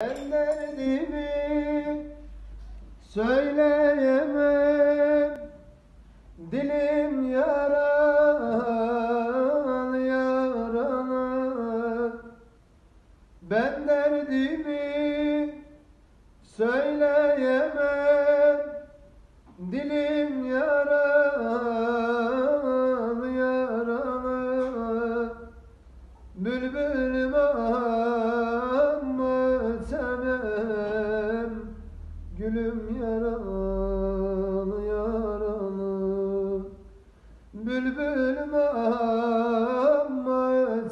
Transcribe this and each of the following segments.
Ben derdimi söyleyemem. Dilim yaralı yaralı Ben derdimi söyleyemem. Dilim yaralı Gülüm yaralı yaralı Bülbülüm amma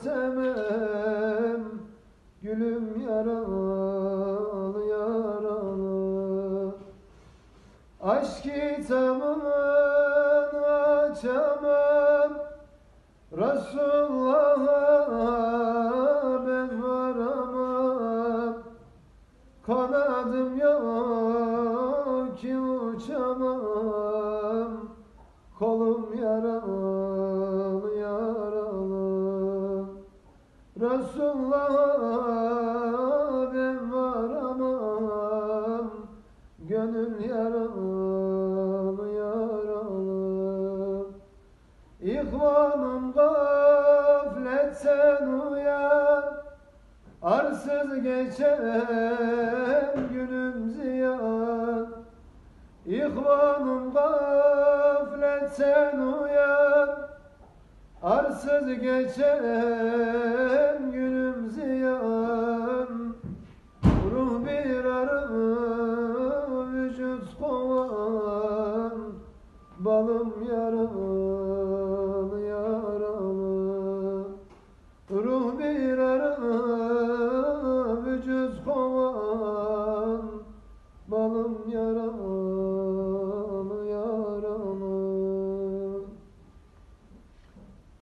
temem Gülüm yaralı yaralı Aşk kitabını açamam. Resulullah'a Kanadım yok ki uçamam. Kolum yaralı yaralı. Resulullah'a ben varamam. Gönül yaralı yaralı. İhvanım gafletten Arsız geçen günüm ziyan. İhvanım gafletten uyan. Arsız geçen Balım yaramaz